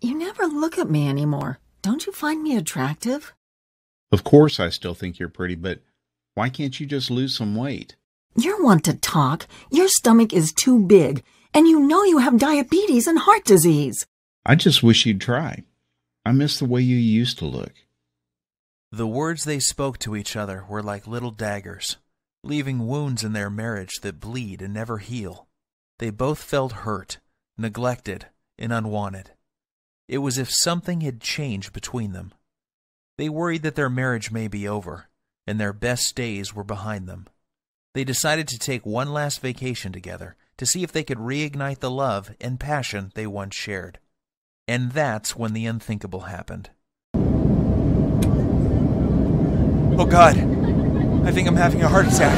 You never look at me anymore. Don't you find me attractive? Of course, I still think you're pretty, but why can't you just lose some weight? You're one to talk. Your stomach is too big, and you know you have diabetes and heart disease. I just wish you'd try. I miss the way you used to look. The words they spoke to each other were like little daggers, leaving wounds in their marriage that bleed and never heal. They both felt hurt, neglected, and unwanted. It was as if something had changed between them. They worried that their marriage may be over, and their best days were behind them. They decided to take one last vacation together to see if they could reignite the love and passion they once shared. And that's when the unthinkable happened. Oh God, I think I'm having a heart attack.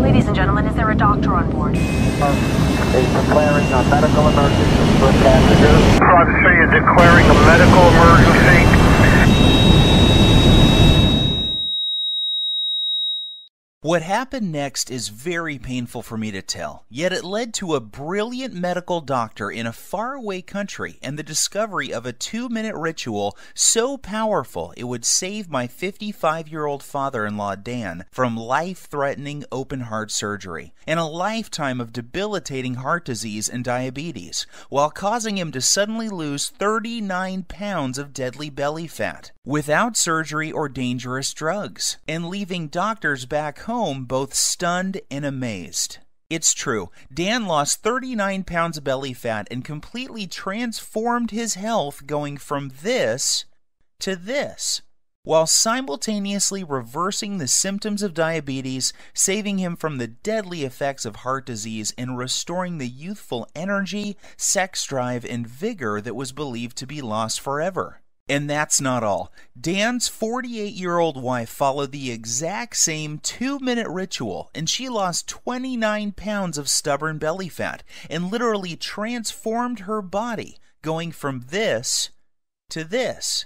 Ladies and gentlemen, is there a doctor on board? Um, is declaring a medical emergency for passengers. Private City is declaring a medical emergency. What happened next is very painful for me to tell, yet it led to a brilliant medical doctor in a faraway country and the discovery of a two minute ritual so powerful it would save my 55 year old father in law Dan from life threatening open heart surgery and a lifetime of debilitating heart disease and diabetes, while causing him to suddenly lose 39 pounds of deadly belly fat without surgery or dangerous drugs, and leaving doctors back home both stunned and amazed. It's true, Dan lost 39 pounds of belly fat and completely transformed his health going from this to this, while simultaneously reversing the symptoms of diabetes, saving him from the deadly effects of heart disease, and restoring the youthful energy, sex drive, and vigor that was believed to be lost forever. And that's not all. Dan's 48 year old wife followed the exact same two minute ritual, and she lost 29 pounds of stubborn belly fat and literally transformed her body, going from this to this,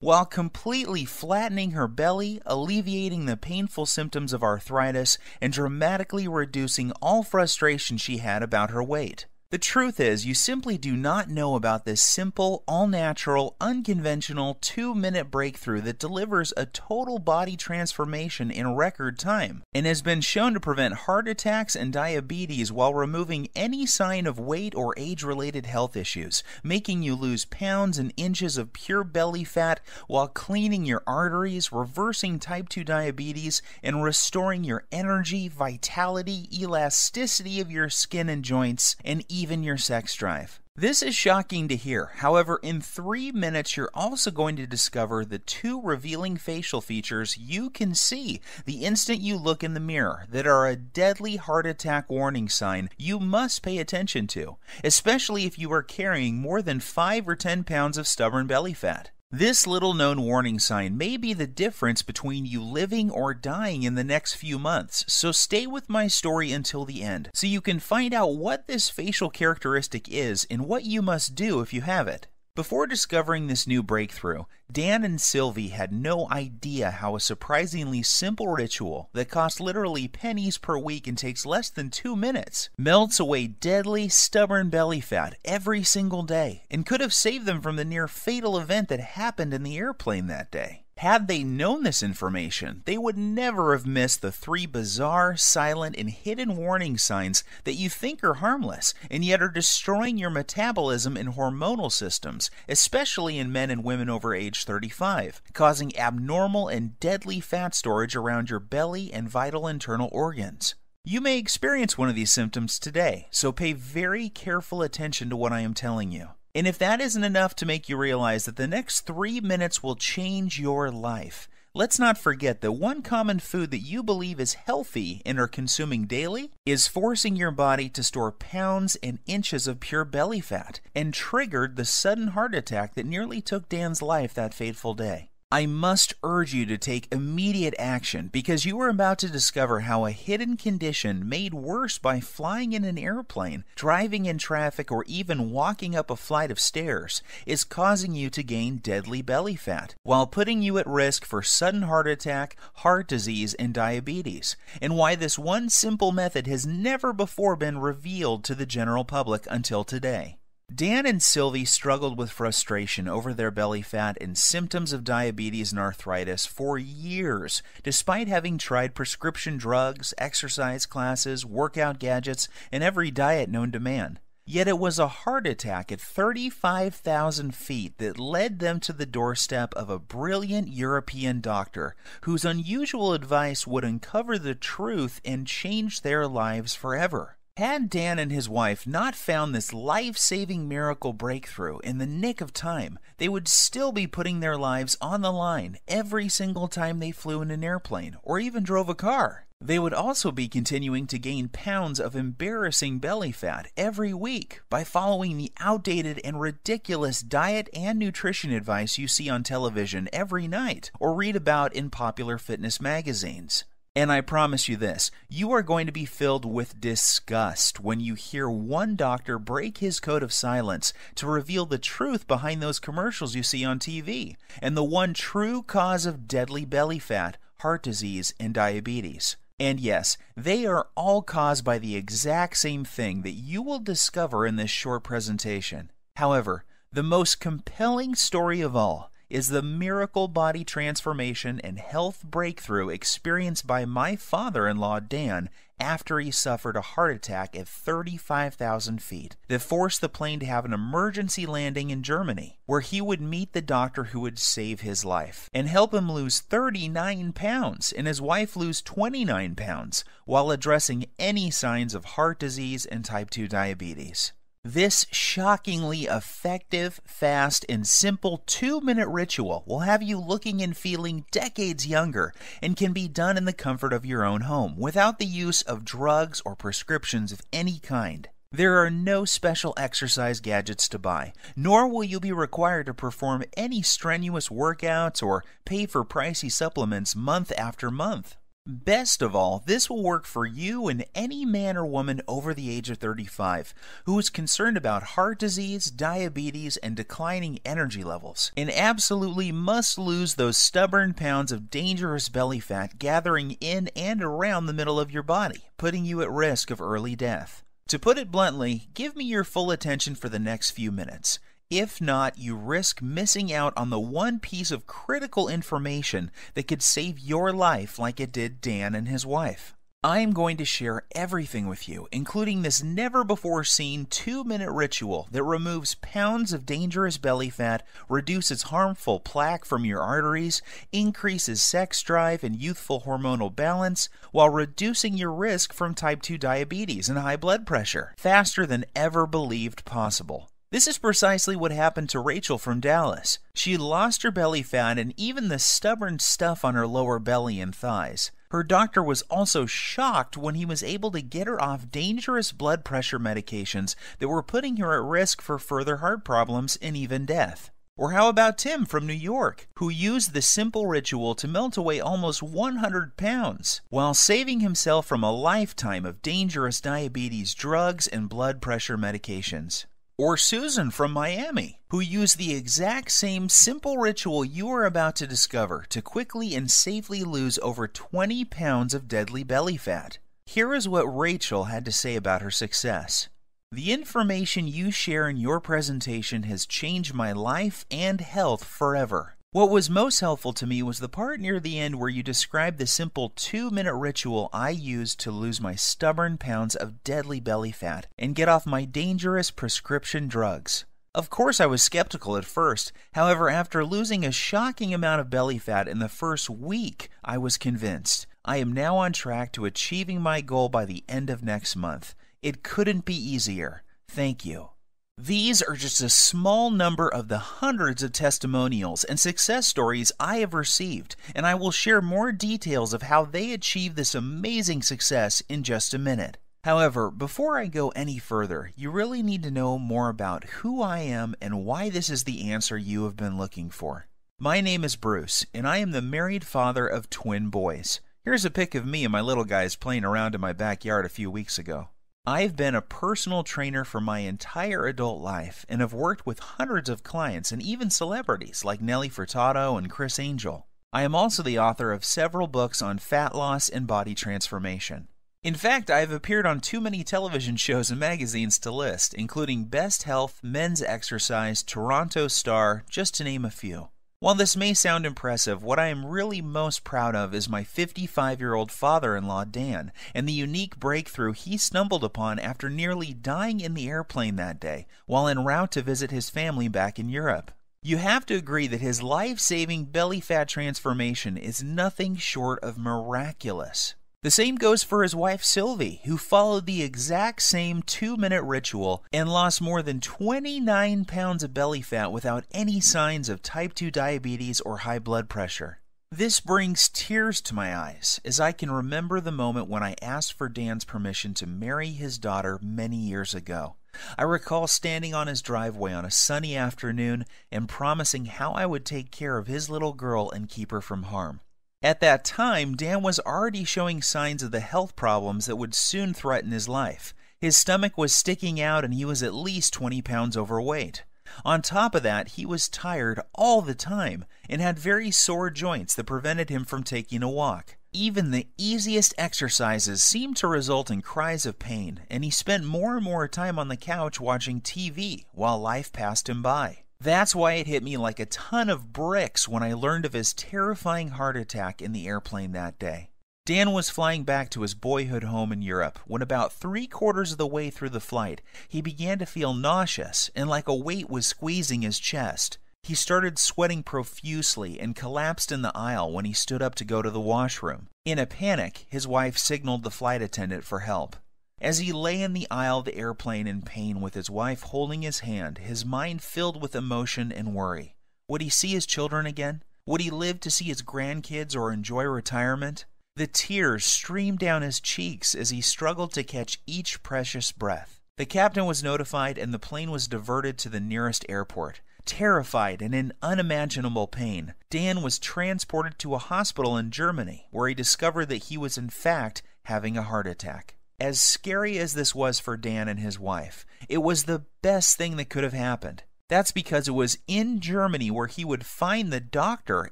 while completely flattening her belly, alleviating the painful symptoms of arthritis, and dramatically reducing all frustration she had about her weight. The truth is, you simply do not know about this simple, all natural, unconventional two minute breakthrough that delivers a total body transformation in record time and has been shown to prevent heart attacks and diabetes while removing any sign of weight or age related health issues, making you lose pounds and inches of pure belly fat while cleaning your arteries, reversing type 2 diabetes, and restoring your energy, vitality, elasticity of your skin and joints, and even your sex drive. This is shocking to hear. However, in three minutes, you're also going to discover the two revealing facial features you can see the instant you look in the mirror that are a deadly heart attack warning sign you must pay attention to, especially if you are carrying more than 5 or 10 pounds of stubborn belly fat. This little known warning sign may be the difference between you living or dying in the next few months, so stay with my story until the end so you can find out what this facial characteristic is and what you must do if you have it. Before discovering this new breakthrough, Dan and Sylvie had no idea how a surprisingly simple ritual that costs literally pennies per week and takes less than two minutes melts away deadly, stubborn belly fat every single day and could have saved them from the near fatal event that happened in the airplane that day. Had they known this information, they would never have missed the three bizarre, silent, and hidden warning signs that you think are harmless and yet are destroying your metabolism and hormonal systems, especially in men and women over age 35, causing abnormal and deadly fat storage around your belly and vital internal organs. You may experience one of these symptoms today, so pay very careful attention to what I am telling you. And if that isn't enough to make you realize that the next three minutes will change your life, let's not forget that one common food that you believe is healthy and are consuming daily is forcing your body to store pounds and inches of pure belly fat and triggered the sudden heart attack that nearly took Dan's life that fateful day. I must urge you to take immediate action because you are about to discover how a hidden condition made worse by flying in an airplane, driving in traffic, or even walking up a flight of stairs is causing you to gain deadly belly fat while putting you at risk for sudden heart attack, heart disease, and diabetes, and why this one simple method has never before been revealed to the general public until today. Dan and Sylvie struggled with frustration over their belly fat and symptoms of diabetes and arthritis for years, despite having tried prescription drugs, exercise classes, workout gadgets, and every diet known to man. Yet it was a heart attack at 35,000 feet that led them to the doorstep of a brilliant European doctor whose unusual advice would uncover the truth and change their lives forever. Had Dan and his wife not found this life saving miracle breakthrough in the nick of time, they would still be putting their lives on the line every single time they flew in an airplane or even drove a car. They would also be continuing to gain pounds of embarrassing belly fat every week by following the outdated and ridiculous diet and nutrition advice you see on television every night or read about in popular fitness magazines. And I promise you this you are going to be filled with disgust when you hear one doctor break his code of silence to reveal the truth behind those commercials you see on TV and the one true cause of deadly belly fat, heart disease, and diabetes. And yes, they are all caused by the exact same thing that you will discover in this short presentation. However, the most compelling story of all is the miracle body transformation and health breakthrough experienced by my father in law, Dan, after he suffered a heart attack at 35,000 feet that forced the plane to have an emergency landing in Germany, where he would meet the doctor who would save his life and help him lose 39 pounds and his wife lose 29 pounds while addressing any signs of heart disease and type 2 diabetes. This shockingly effective, fast, and simple two minute ritual will have you looking and feeling decades younger and can be done in the comfort of your own home without the use of drugs or prescriptions of any kind. There are no special exercise gadgets to buy, nor will you be required to perform any strenuous workouts or pay for pricey supplements month after month. Best of all, this will work for you and any man or woman over the age of 35 who is concerned about heart disease, diabetes, and declining energy levels, and absolutely must lose those stubborn pounds of dangerous belly fat gathering in and around the middle of your body, putting you at risk of early death. To put it bluntly, give me your full attention for the next few minutes. If not, you risk missing out on the one piece of critical information that could save your life like it did Dan and his wife. I am going to share everything with you, including this never before seen two minute ritual that removes pounds of dangerous belly fat, reduces harmful plaque from your arteries, increases sex drive and youthful hormonal balance, while reducing your risk from type 2 diabetes and high blood pressure faster than ever believed possible. This is precisely what happened to Rachel from Dallas. She lost her belly fat and even the stubborn stuff on her lower belly and thighs. Her doctor was also shocked when he was able to get her off dangerous blood pressure medications that were putting her at risk for further heart problems and even death. Or how about Tim from New York, who used the simple ritual to melt away almost 100 pounds while saving himself from a lifetime of dangerous diabetes drugs and blood pressure medications? Or Susan from Miami, who used the exact same simple ritual you are about to discover to quickly and safely lose over 20 pounds of deadly belly fat. Here is what Rachel had to say about her success. The information you share in your presentation has changed my life and health forever. What was most helpful to me was the part near the end where you described the simple two minute ritual I used to lose my stubborn pounds of deadly belly fat and get off my dangerous prescription drugs. Of course, I was skeptical at first. However, after losing a shocking amount of belly fat in the first week, I was convinced. I am now on track to achieving my goal by the end of next month. It couldn't be easier. Thank you. These are just a small number of the hundreds of testimonials and success stories I have received, and I will share more details of how they achieved this amazing success in just a minute. However, before I go any further, you really need to know more about who I am and why this is the answer you have been looking for. My name is Bruce, and I am the married father of twin boys. Here's a pic of me and my little guys playing around in my backyard a few weeks ago. I've been a personal trainer for my entire adult life and have worked with hundreds of clients and even celebrities like Nelly Furtado and Criss Angel. I am also the author of several books on fat loss and body transformation. In fact, I have appeared on too many television shows and magazines to list, including Best Health, Men's Exercise, Toronto Star, just to name a few. While this may sound impressive, what I am really most proud of is my 55 year old father in law, Dan, and the unique breakthrough he stumbled upon after nearly dying in the airplane that day while en route to visit his family back in Europe. You have to agree that his life saving belly fat transformation is nothing short of miraculous. The same goes for his wife Sylvie, who followed the exact same two minute ritual and lost more than 29 pounds of belly fat without any signs of type 2 diabetes or high blood pressure. This brings tears to my eyes as I can remember the moment when I asked for Dan's permission to marry his daughter many years ago. I recall standing on his driveway on a sunny afternoon and promising how I would take care of his little girl and keep her from harm. At that time, Dan was already showing signs of the health problems that would soon threaten his life. His stomach was sticking out and he was at least 20 pounds overweight. On top of that, he was tired all the time and had very sore joints that prevented him from taking a walk. Even the easiest exercises seemed to result in cries of pain, and he spent more and more time on the couch watching TV while life passed him by. That's why it hit me like a ton of bricks when I learned of his terrifying heart attack in the airplane that day. Dan was flying back to his boyhood home in Europe when, about three quarters of the way through the flight, he began to feel nauseous and like a weight was squeezing his chest. He started sweating profusely and collapsed in the aisle when he stood up to go to the washroom. In a panic, his wife signaled the flight attendant for help. As he lay in the aisle of the airplane in pain with his wife holding his hand, his mind filled with emotion and worry. Would he see his children again? Would he live to see his grandkids or enjoy retirement? The tears streamed down his cheeks as he struggled to catch each precious breath. The captain was notified and the plane was diverted to the nearest airport. Terrified and in unimaginable pain, Dan was transported to a hospital in Germany where he discovered that he was in fact having a heart attack. As scary as this was for Dan and his wife, it was the best thing that could have happened. That's because it was in Germany where he would find the doctor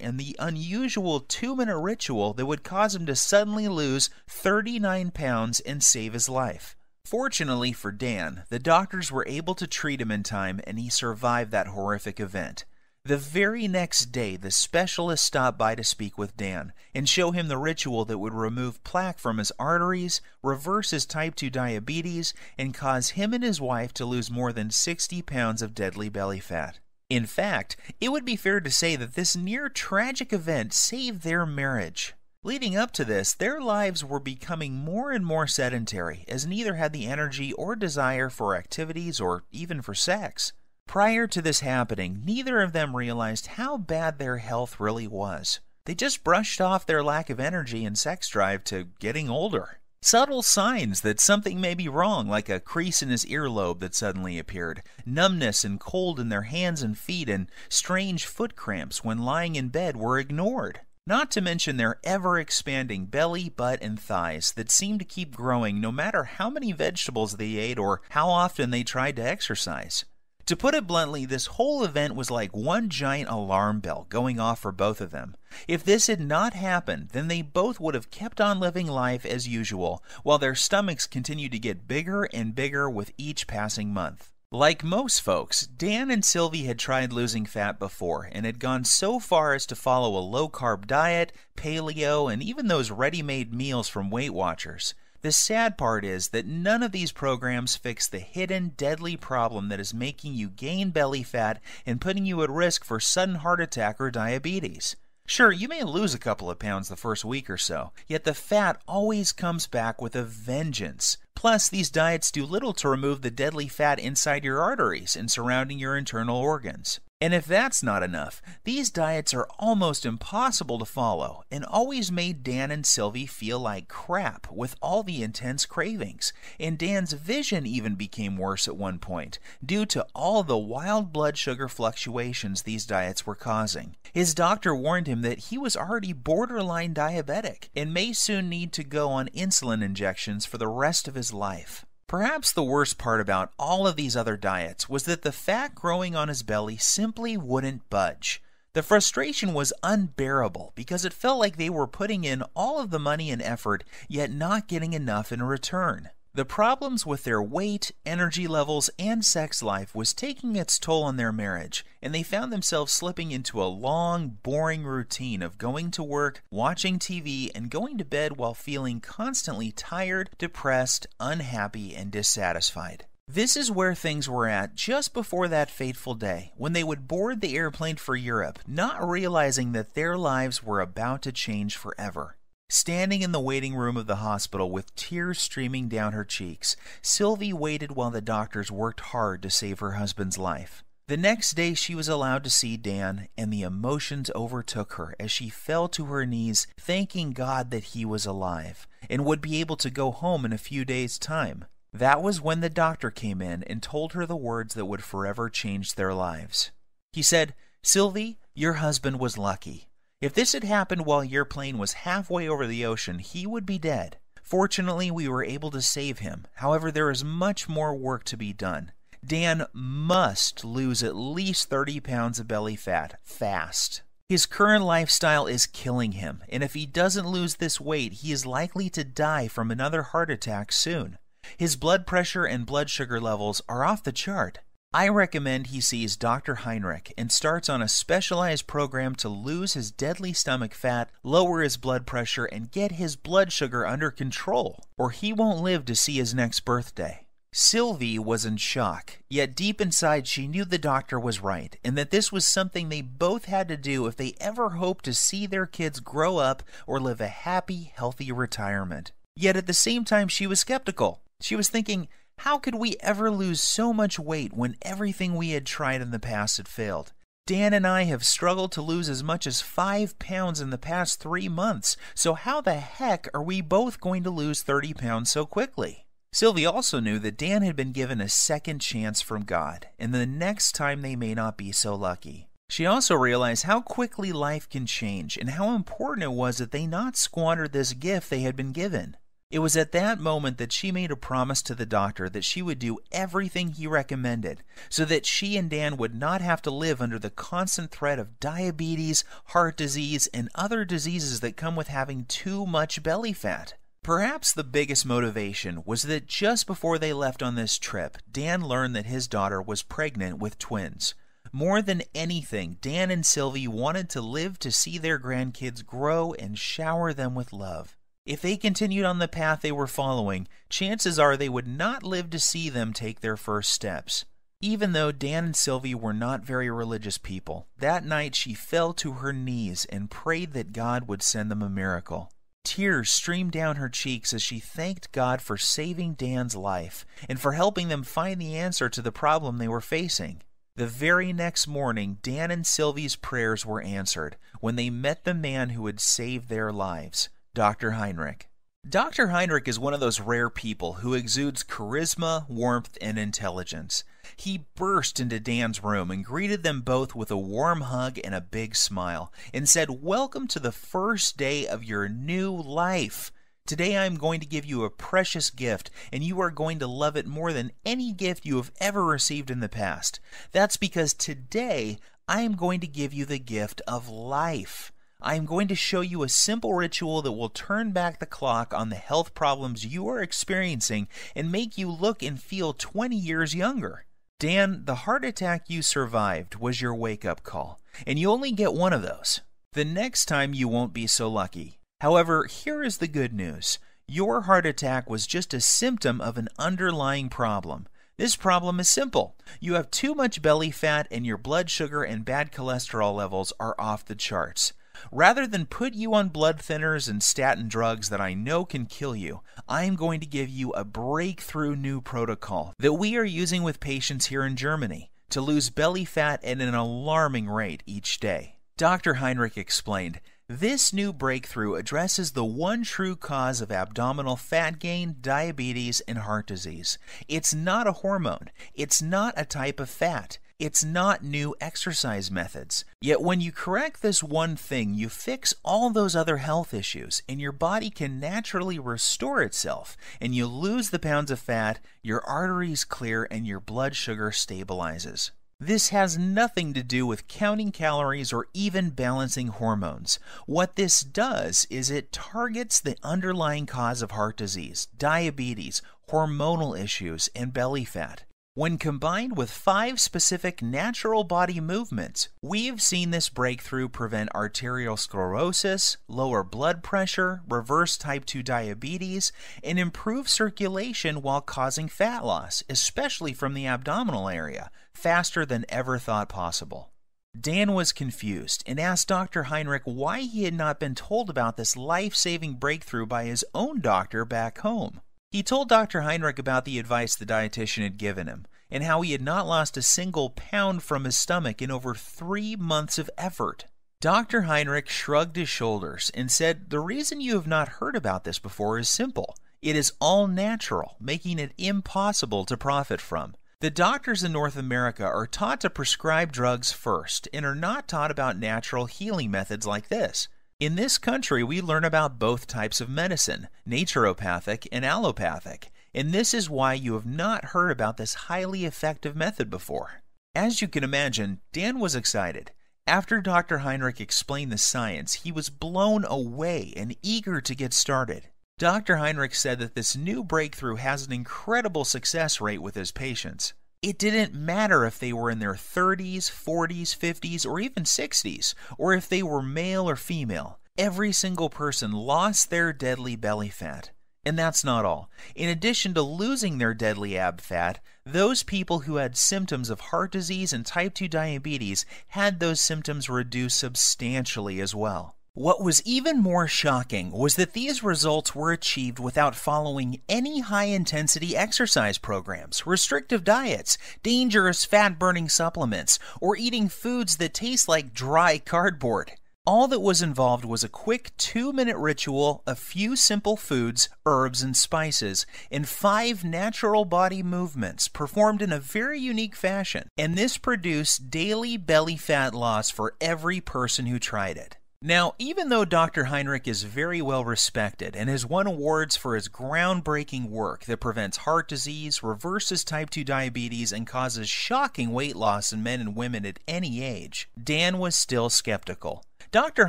and the unusual two minute ritual that would cause him to suddenly lose 39 pounds and save his life. Fortunately for Dan, the doctors were able to treat him in time and he survived that horrific event. The very next day, the specialist stopped by to speak with Dan and show him the ritual that would remove plaque from his arteries, reverse his type 2 diabetes, and cause him and his wife to lose more than 60 pounds of deadly belly fat. In fact, it would be fair to say that this near tragic event saved their marriage. Leading up to this, their lives were becoming more and more sedentary, as neither had the energy or desire for activities or even for sex. Prior to this happening, neither of them realized how bad their health really was. They just brushed off their lack of energy and sex drive to getting older. Subtle signs that something may be wrong, like a crease in his earlobe that suddenly appeared, numbness and cold in their hands and feet, and strange foot cramps when lying in bed were ignored. Not to mention their ever expanding belly, butt, and thighs that seemed to keep growing no matter how many vegetables they ate or how often they tried to exercise. To put it bluntly, this whole event was like one giant alarm bell going off for both of them. If this had not happened, then they both would have kept on living life as usual, while their stomachs continued to get bigger and bigger with each passing month. Like most folks, Dan and Sylvie had tried losing fat before and had gone so far as to follow a low carb diet, paleo, and even those ready made meals from Weight Watchers. The sad part is that none of these programs fix the hidden deadly problem that is making you gain belly fat and putting you at risk for sudden heart attack or diabetes. Sure, you may lose a couple of pounds the first week or so, yet the fat always comes back with a vengeance. Plus, these diets do little to remove the deadly fat inside your arteries and surrounding your internal organs. And if that's not enough, these diets are almost impossible to follow and always made Dan and Sylvie feel like crap with all the intense cravings. And Dan's vision even became worse at one point due to all the wild blood sugar fluctuations these diets were causing. His doctor warned him that he was already borderline diabetic and may soon need to go on insulin injections for the rest of his life. Perhaps the worst part about all of these other diets was that the fat growing on his belly simply wouldn't budge. The frustration was unbearable because it felt like they were putting in all of the money and effort, yet not getting enough in return. The problems with their weight, energy levels, and sex life was taking its toll on their marriage, and they found themselves slipping into a long, boring routine of going to work, watching TV, and going to bed while feeling constantly tired, depressed, unhappy, and dissatisfied. This is where things were at just before that fateful day when they would board the airplane for Europe, not realizing that their lives were about to change forever. Standing in the waiting room of the hospital with tears streaming down her cheeks, Sylvie waited while the doctors worked hard to save her husband's life. The next day, she was allowed to see Dan, and the emotions overtook her as she fell to her knees, thanking God that he was alive and would be able to go home in a few days' time. That was when the doctor came in and told her the words that would forever change their lives. He said, Sylvie, your husband was lucky. If this had happened while your plane was halfway over the ocean, he would be dead. Fortunately, we were able to save him. However, there is much more work to be done. Dan must lose at least 30 pounds of belly fat fast. His current lifestyle is killing him, and if he doesn't lose this weight, he is likely to die from another heart attack soon. His blood pressure and blood sugar levels are off the chart. I recommend he sees Dr. Heinrich and starts on a specialized program to lose his deadly stomach fat, lower his blood pressure, and get his blood sugar under control, or he won't live to see his next birthday. Sylvie was in shock, yet deep inside she knew the doctor was right and that this was something they both had to do if they ever hoped to see their kids grow up or live a happy, healthy retirement. Yet at the same time, she was skeptical. She was thinking, how could we ever lose so much weight when everything we had tried in the past had failed? Dan and I have struggled to lose as much as five pounds in the past three months, so how the heck are we both going to lose 30 pounds so quickly? Sylvie also knew that Dan had been given a second chance from God, and the next time they may not be so lucky. She also realized how quickly life can change and how important it was that they not squander this gift they had been given. It was at that moment that she made a promise to the doctor that she would do everything he recommended so that she and Dan would not have to live under the constant threat of diabetes, heart disease, and other diseases that come with having too much belly fat. Perhaps the biggest motivation was that just before they left on this trip, Dan learned that his daughter was pregnant with twins. More than anything, Dan and Sylvie wanted to live to see their grandkids grow and shower them with love. If they continued on the path they were following, chances are they would not live to see them take their first steps. Even though Dan and Sylvie were not very religious people, that night she fell to her knees and prayed that God would send them a miracle. Tears streamed down her cheeks as she thanked God for saving Dan's life and for helping them find the answer to the problem they were facing. The very next morning, Dan and Sylvie's prayers were answered when they met the man who had saved their lives. Dr. Heinrich. Dr. Heinrich is one of those rare people who exudes charisma, warmth, and intelligence. He burst into Dan's room and greeted them both with a warm hug and a big smile, and said, Welcome to the first day of your new life. Today I am going to give you a precious gift, and you are going to love it more than any gift you have ever received in the past. That's because today I am going to give you the gift of life. I am going to show you a simple ritual that will turn back the clock on the health problems you are experiencing and make you look and feel 20 years younger. Dan, the heart attack you survived was your wake up call, and you only get one of those. The next time you won't be so lucky. However, here is the good news your heart attack was just a symptom of an underlying problem. This problem is simple. You have too much belly fat, and your blood sugar and bad cholesterol levels are off the charts. Rather than put you on blood thinners and statin drugs that I know can kill you, I am going to give you a breakthrough new protocol that we are using with patients here in Germany to lose belly fat at an alarming rate each day. Dr. Heinrich explained, this new breakthrough addresses the one true cause of abdominal fat gain, diabetes, and heart disease. It's not a hormone. It's not a type of fat. It's not new exercise methods. Yet when you correct this one thing, you fix all those other health issues, and your body can naturally restore itself, and you lose the pounds of fat, your arteries clear, and your blood sugar stabilizes. This has nothing to do with counting calories or even balancing hormones. What this does is it targets the underlying cause of heart disease, diabetes, hormonal issues, and belly fat. When combined with five specific natural body movements, we've seen this breakthrough prevent arterial sclerosis, lower blood pressure, reverse type 2 diabetes, and improve circulation while causing fat loss, especially from the abdominal area, faster than ever thought possible. Dan was confused and asked Dr. Heinrich why he had not been told about this life saving breakthrough by his own doctor back home. He told Dr. Heinrich about the advice the dietitian had given him and how he had not lost a single pound from his stomach in over three months of effort. Dr. Heinrich shrugged his shoulders and said, The reason you have not heard about this before is simple. It is all natural, making it impossible to profit from. The doctors in North America are taught to prescribe drugs first and are not taught about natural healing methods like this. In this country, we learn about both types of medicine, naturopathic and allopathic, and this is why you have not heard about this highly effective method before. As you can imagine, Dan was excited. After Dr. Heinrich explained the science, he was blown away and eager to get started. Dr. Heinrich said that this new breakthrough has an incredible success rate with his patients. It didn't matter if they were in their 30s, 40s, 50s, or even 60s, or if they were male or female. Every single person lost their deadly belly fat. And that's not all. In addition to losing their deadly ab fat, those people who had symptoms of heart disease and type 2 diabetes had those symptoms reduced substantially as well. What was even more shocking was that these results were achieved without following any high intensity exercise programs, restrictive diets, dangerous fat burning supplements, or eating foods that taste like dry cardboard. All that was involved was a quick two minute ritual, a few simple foods, herbs, and spices, and five natural body movements performed in a very unique fashion. And this produced daily belly fat loss for every person who tried it. Now, even though Dr. Heinrich is very well respected and has won awards for his groundbreaking work that prevents heart disease, reverses type 2 diabetes, and causes shocking weight loss in men and women at any age, Dan was still skeptical. Dr.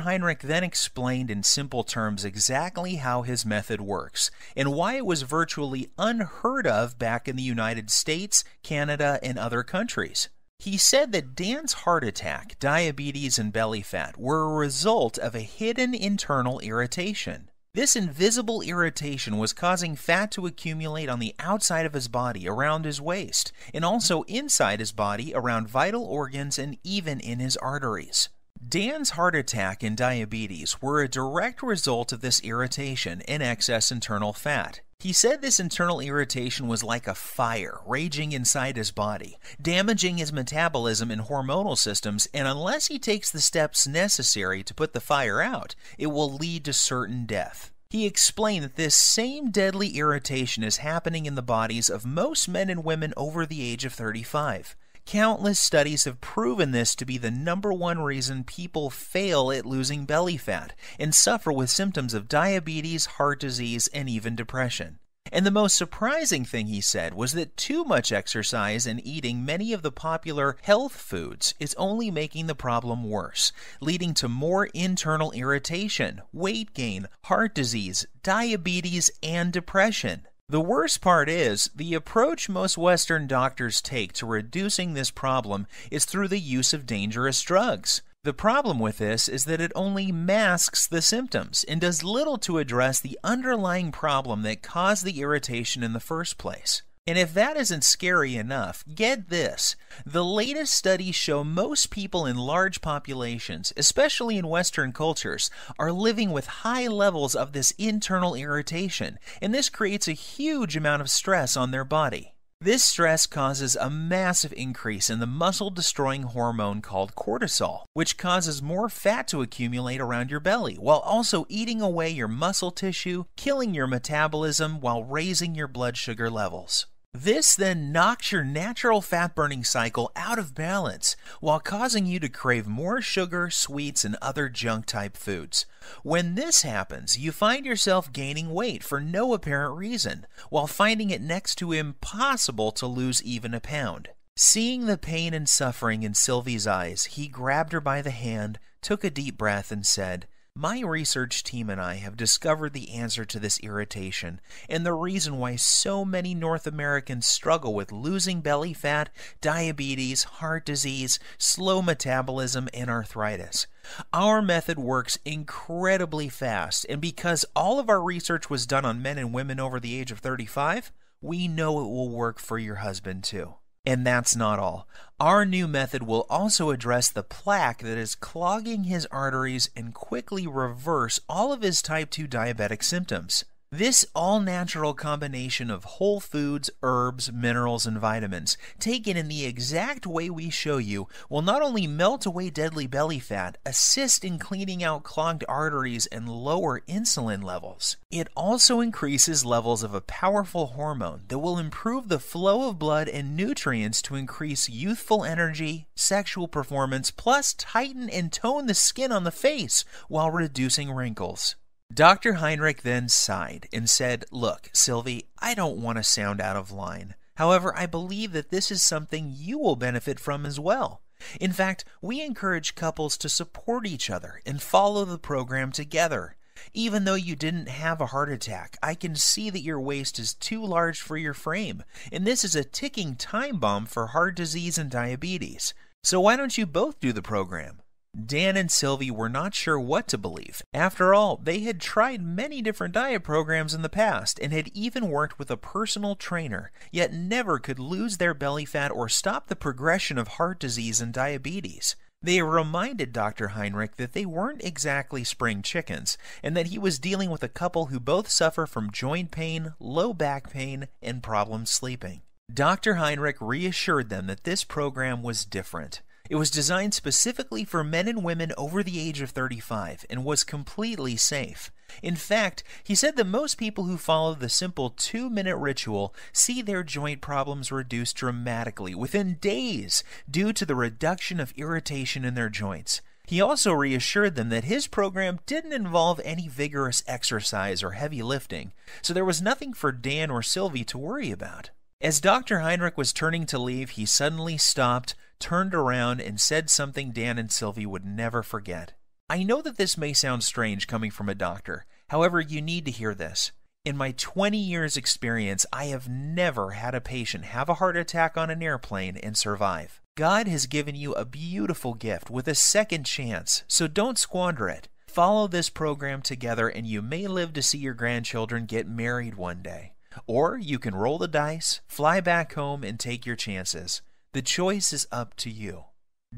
Heinrich then explained in simple terms exactly how his method works and why it was virtually unheard of back in the United States, Canada, and other countries. He said that Dan's heart attack, diabetes, and belly fat were a result of a hidden internal irritation. This invisible irritation was causing fat to accumulate on the outside of his body around his waist, and also inside his body around vital organs and even in his arteries. Dan's heart attack and diabetes were a direct result of this irritation and excess internal fat. He said this internal irritation was like a fire raging inside his body, damaging his metabolism and hormonal systems, and unless he takes the steps necessary to put the fire out, it will lead to certain death. He explained that this same deadly irritation is happening in the bodies of most men and women over the age of 35. Countless studies have proven this to be the number one reason people fail at losing belly fat and suffer with symptoms of diabetes, heart disease, and even depression. And the most surprising thing he said was that too much exercise and eating many of the popular health foods is only making the problem worse, leading to more internal irritation, weight gain, heart disease, diabetes, and depression. The worst part is, the approach most Western doctors take to reducing this problem is through the use of dangerous drugs. The problem with this is that it only masks the symptoms and does little to address the underlying problem that caused the irritation in the first place. And if that isn't scary enough, get this. The latest studies show most people in large populations, especially in Western cultures, are living with high levels of this internal irritation, and this creates a huge amount of stress on their body. This stress causes a massive increase in the muscle destroying hormone called cortisol, which causes more fat to accumulate around your belly while also eating away your muscle tissue, killing your metabolism while raising your blood sugar levels. This then knocks your natural fat burning cycle out of balance while causing you to crave more sugar, sweets, and other junk type foods. When this happens, you find yourself gaining weight for no apparent reason while finding it next to impossible to lose even a pound. Seeing the pain and suffering in Sylvie's eyes, he grabbed her by the hand, took a deep breath, and said, my research team and I have discovered the answer to this irritation and the reason why so many North Americans struggle with losing belly fat, diabetes, heart disease, slow metabolism, and arthritis. Our method works incredibly fast, and because all of our research was done on men and women over the age of 35, we know it will work for your husband too. And that's not all. Our new method will also address the plaque that is clogging his arteries and quickly reverse all of his type 2 diabetic symptoms. This all natural combination of whole foods, herbs, minerals, and vitamins, taken in the exact way we show you, will not only melt away deadly belly fat, assist in cleaning out clogged arteries, and lower insulin levels. It also increases levels of a powerful hormone that will improve the flow of blood and nutrients to increase youthful energy, sexual performance, plus tighten and tone the skin on the face while reducing wrinkles. Dr. Heinrich then sighed and said, Look, Sylvie, I don't want to sound out of line. However, I believe that this is something you will benefit from as well. In fact, we encourage couples to support each other and follow the program together. Even though you didn't have a heart attack, I can see that your waist is too large for your frame, and this is a ticking time bomb for heart disease and diabetes. So why don't you both do the program? Dan and Sylvie were not sure what to believe. After all, they had tried many different diet programs in the past and had even worked with a personal trainer, yet never could lose their belly fat or stop the progression of heart disease and diabetes. They reminded Dr. Heinrich that they weren't exactly spring chickens, and that he was dealing with a couple who both suffer from joint pain, low back pain, and problems sleeping. Dr. Heinrich reassured them that this program was different. It was designed specifically for men and women over the age of 35 and was completely safe. In fact, he said that most people who follow the simple two minute ritual see their joint problems reduced dramatically within days due to the reduction of irritation in their joints. He also reassured them that his program didn't involve any vigorous exercise or heavy lifting, so there was nothing for Dan or Sylvie to worry about. As Dr. Heinrich was turning to leave, he suddenly stopped, turned around, and said something Dan and Sylvie would never forget. I know that this may sound strange coming from a doctor. However, you need to hear this. In my 20 years' experience, I have never had a patient have a heart attack on an airplane and survive. God has given you a beautiful gift with a second chance, so don't squander it. Follow this program together, and you may live to see your grandchildren get married one day. Or you can roll the dice, fly back home, and take your chances. The choice is up to you.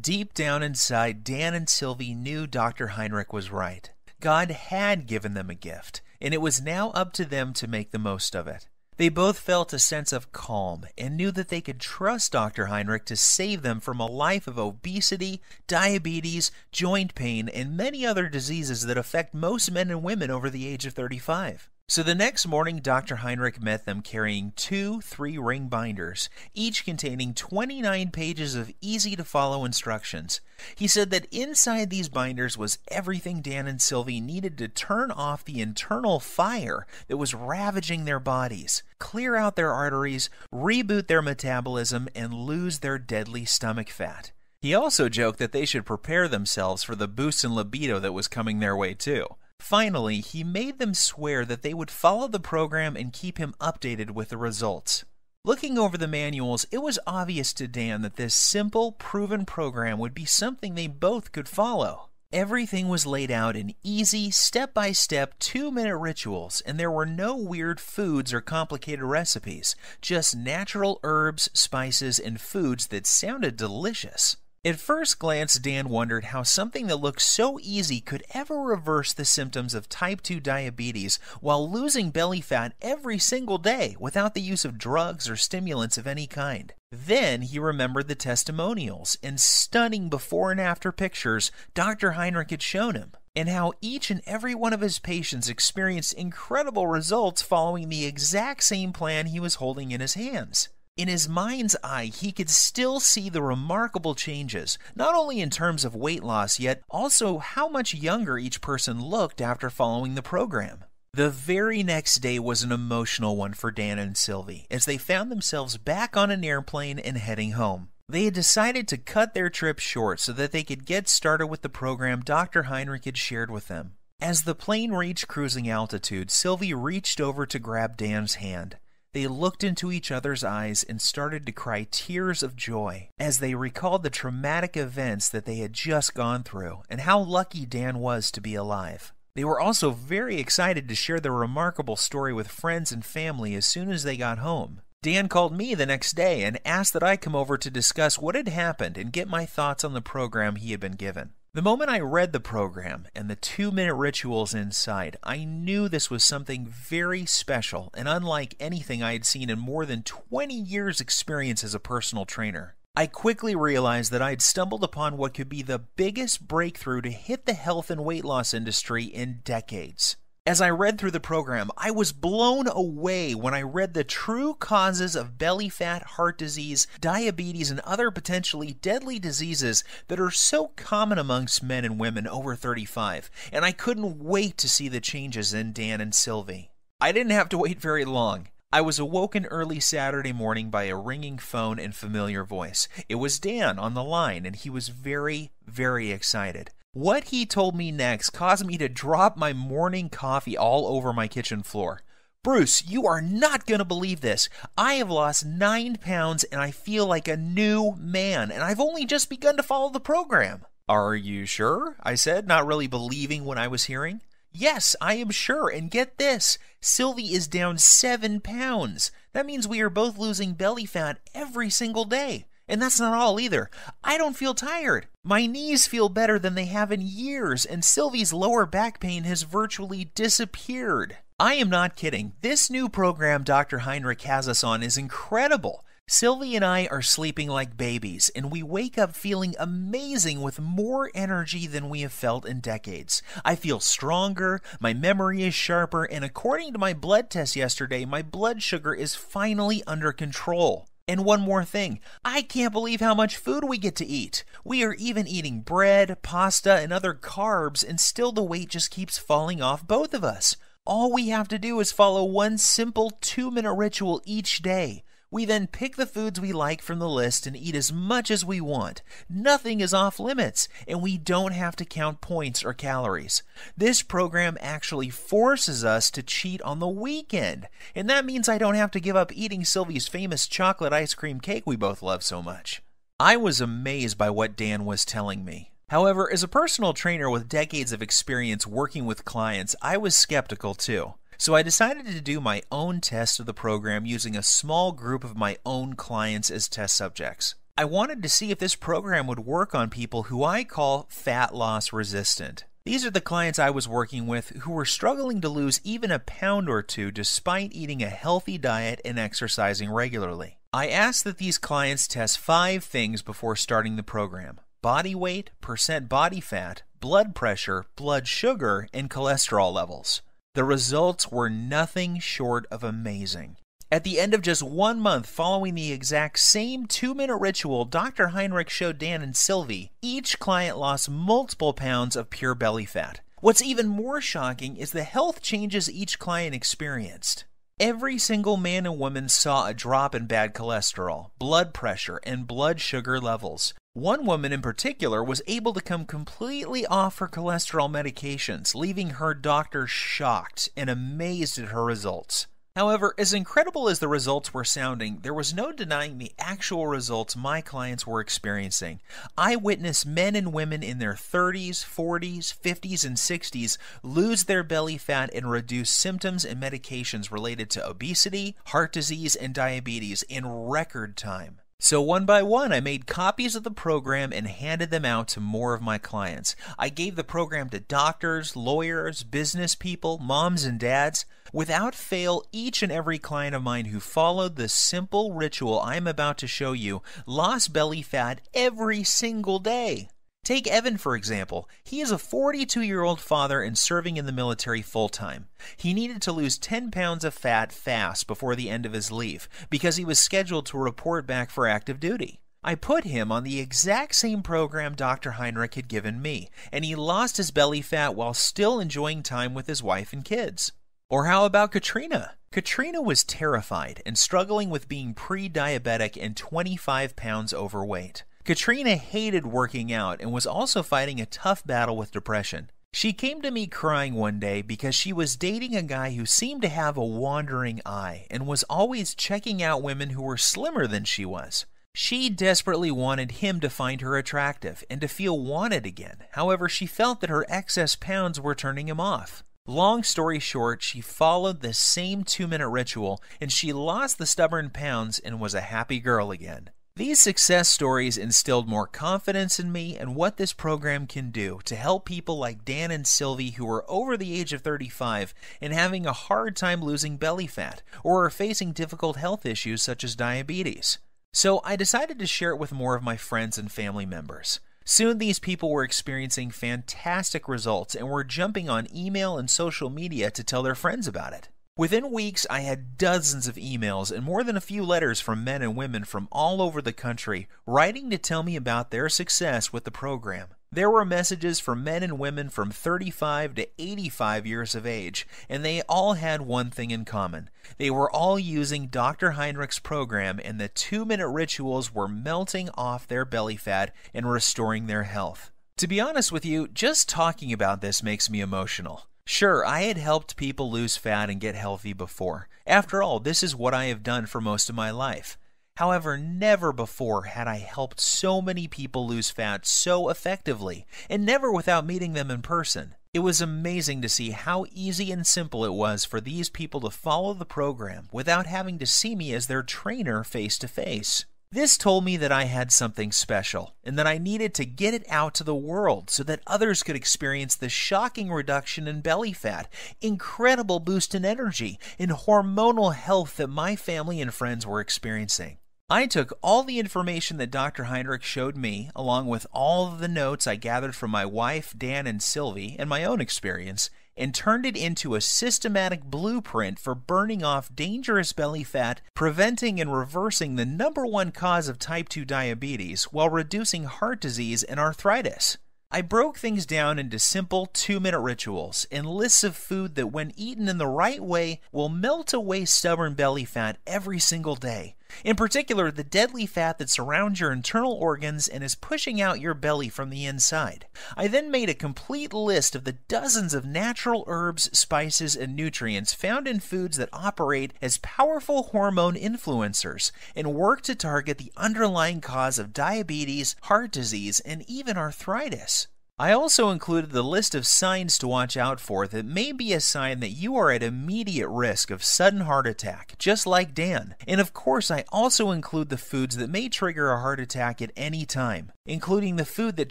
Deep down inside, Dan and Sylvie knew Dr. Heinrich was right. God had given them a gift, and it was now up to them to make the most of it. They both felt a sense of calm and knew that they could trust Dr. Heinrich to save them from a life of obesity, diabetes, joint pain, and many other diseases that affect most men and women over the age of 35. So the next morning, Dr. Heinrich met them carrying two three ring binders, each containing 29 pages of easy to follow instructions. He said that inside these binders was everything Dan and Sylvie needed to turn off the internal fire that was ravaging their bodies, clear out their arteries, reboot their metabolism, and lose their deadly stomach fat. He also joked that they should prepare themselves for the boost in libido that was coming their way, too. Finally, he made them swear that they would follow the program and keep him updated with the results. Looking over the manuals, it was obvious to Dan that this simple, proven program would be something they both could follow. Everything was laid out in easy, step by step, two minute rituals, and there were no weird foods or complicated recipes, just natural herbs, spices, and foods that sounded delicious. At first glance, Dan wondered how something that looked so easy could ever reverse the symptoms of type 2 diabetes while losing belly fat every single day without the use of drugs or stimulants of any kind. Then he remembered the testimonials and stunning before and after pictures Dr. Heinrich had shown him, and how each and every one of his patients experienced incredible results following the exact same plan he was holding in his hands. In his mind's eye, he could still see the remarkable changes, not only in terms of weight loss, yet also how much younger each person looked after following the program. The very next day was an emotional one for Dan and Sylvie as they found themselves back on an airplane and heading home. They had decided to cut their trip short so that they could get started with the program Dr. Heinrich had shared with them. As the plane reached cruising altitude, Sylvie reached over to grab Dan's hand. They looked into each other's eyes and started to cry tears of joy as they recalled the traumatic events that they had just gone through and how lucky Dan was to be alive. They were also very excited to share their remarkable story with friends and family as soon as they got home. Dan called me the next day and asked that I come over to discuss what had happened and get my thoughts on the program he had been given. The moment I read the program and the two minute rituals inside, I knew this was something very special and unlike anything I had seen in more than 20 years' experience as a personal trainer. I quickly realized that I had stumbled upon what could be the biggest breakthrough to hit the health and weight loss industry in decades. As I read through the program, I was blown away when I read the true causes of belly fat, heart disease, diabetes, and other potentially deadly diseases that are so common amongst men and women over 35, and I couldn't wait to see the changes in Dan and Sylvie. I didn't have to wait very long. I was awoken early Saturday morning by a ringing phone and familiar voice. It was Dan on the line, and he was very, very excited. What he told me next caused me to drop my morning coffee all over my kitchen floor. Bruce, you are not going to believe this. I have lost nine pounds and I feel like a new man, and I've only just begun to follow the program. Are you sure? I said, not really believing what I was hearing. Yes, I am sure, and get this Sylvie is down seven pounds. That means we are both losing belly fat every single day. And that's not all either. I don't feel tired. My knees feel better than they have in years, and Sylvie's lower back pain has virtually disappeared. I am not kidding. This new program Dr. Heinrich has us on is incredible. Sylvie and I are sleeping like babies, and we wake up feeling amazing with more energy than we have felt in decades. I feel stronger, my memory is sharper, and according to my blood test yesterday, my blood sugar is finally under control. And one more thing I can't believe how much food we get to eat. We are even eating bread, pasta, and other carbs, and still the weight just keeps falling off both of us. All we have to do is follow one simple two minute ritual each day. We then pick the foods we like from the list and eat as much as we want. Nothing is off limits, and we don't have to count points or calories. This program actually forces us to cheat on the weekend, and that means I don't have to give up eating Sylvie's famous chocolate ice cream cake we both love so much. I was amazed by what Dan was telling me. However, as a personal trainer with decades of experience working with clients, I was skeptical too. So I decided to do my own test of the program using a small group of my own clients as test subjects. I wanted to see if this program would work on people who I call fat loss resistant. These are the clients I was working with who were struggling to lose even a pound or two despite eating a healthy diet and exercising regularly. I asked that these clients test five things before starting the program body weight, percent body fat, blood pressure, blood sugar, and cholesterol levels. The results were nothing short of amazing. At the end of just one month following the exact same two minute ritual Dr. Heinrich showed Dan and Sylvie, each client lost multiple pounds of pure belly fat. What's even more shocking is the health changes each client experienced. Every single man and woman saw a drop in bad cholesterol, blood pressure, and blood sugar levels. One woman in particular was able to come completely off her cholesterol medications, leaving her doctor shocked and amazed at her results. However, as incredible as the results were sounding, there was no denying the actual results my clients were experiencing. I witnessed men and women in their 30s, 40s, 50s, and 60s lose their belly fat and reduce symptoms and medications related to obesity, heart disease, and diabetes in record time. So, one by one, I made copies of the program and handed them out to more of my clients. I gave the program to doctors, lawyers, business people, moms, and dads. Without fail, each and every client of mine who followed the simple ritual I'm about to show you lost belly fat every single day. Take Evan, for example. He is a 42 year old father and serving in the military full time. He needed to lose 10 pounds of fat fast before the end of his leave because he was scheduled to report back for active duty. I put him on the exact same program Dr. Heinrich had given me, and he lost his belly fat while still enjoying time with his wife and kids. Or how about Katrina? Katrina was terrified and struggling with being pre diabetic and 25 pounds overweight. Katrina hated working out and was also fighting a tough battle with depression. She came to me crying one day because she was dating a guy who seemed to have a wandering eye and was always checking out women who were slimmer than she was. She desperately wanted him to find her attractive and to feel wanted again. However, she felt that her excess pounds were turning him off. Long story short, she followed the same two minute ritual and she lost the stubborn pounds and was a happy girl again. These success stories instilled more confidence in me and what this program can do to help people like Dan and Sylvie who are over the age of 35 and having a hard time losing belly fat or are facing difficult health issues such as diabetes. So I decided to share it with more of my friends and family members. Soon these people were experiencing fantastic results and were jumping on email and social media to tell their friends about it. Within weeks, I had dozens of emails and more than a few letters from men and women from all over the country writing to tell me about their success with the program. There were messages from men and women from 35 to 85 years of age, and they all had one thing in common. They were all using Dr. Heinrich's program, and the two minute rituals were melting off their belly fat and restoring their health. To be honest with you, just talking about this makes me emotional. Sure, I had helped people lose fat and get healthy before. After all, this is what I have done for most of my life. However, never before had I helped so many people lose fat so effectively, and never without meeting them in person. It was amazing to see how easy and simple it was for these people to follow the program without having to see me as their trainer face to face. This told me that I had something special and that I needed to get it out to the world so that others could experience the shocking reduction in belly fat, incredible boost in energy, and hormonal health that my family and friends were experiencing. I took all the information that Dr. Heinrich showed me, along with all the notes I gathered from my wife, Dan, and Sylvie, and my own experience, and turned it into a systematic blueprint for burning off dangerous belly fat, preventing and reversing the number one cause of type 2 diabetes while reducing heart disease and arthritis. I broke things down into simple two minute rituals and lists of food that, when eaten in the right way, will melt away stubborn belly fat every single day. In particular, the deadly fat that surrounds your internal organs and is pushing out your belly from the inside. I then made a complete list of the dozens of natural herbs, spices, and nutrients found in foods that operate as powerful hormone influencers and work to target the underlying cause of diabetes, heart disease, and even arthritis. I also included the list of signs to watch out for that may be a sign that you are at immediate risk of sudden heart attack, just like Dan. And of course, I also include the foods that may trigger a heart attack at any time, including the food that